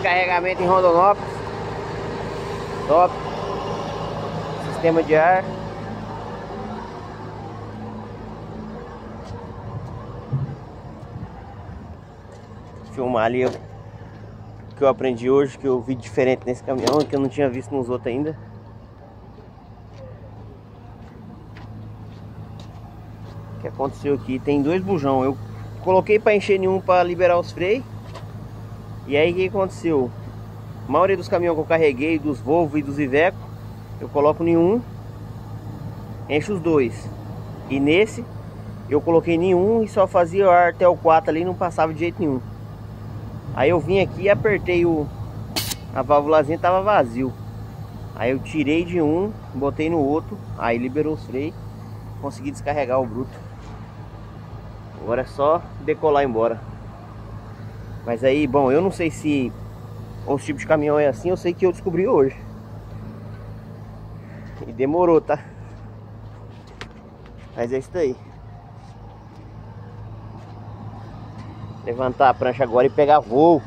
descarregamento em Rondonópolis. Top. Sistema de ar. Filmar ali o que eu aprendi hoje, que eu vi diferente nesse caminhão, que eu não tinha visto nos outros ainda. O que aconteceu aqui? Tem dois bujão. Eu coloquei para encher nenhum para liberar os freios. E aí o que aconteceu? A maioria dos caminhões que eu carreguei, dos Volvo e dos Iveco, eu coloco nenhum, encho os dois. E nesse eu coloquei nenhum e só fazia ar até o 4 ali, não passava de jeito nenhum. Aí eu vim aqui e apertei o a válvulazinha tava vazio. Aí eu tirei de um, botei no outro, aí liberou os freios, consegui descarregar o bruto. Agora é só decolar embora. Mas aí, bom, eu não sei se os tipos de caminhão é assim, eu sei que eu descobri hoje. E demorou, tá? Mas é isso aí. Levantar a prancha agora e pegar voo.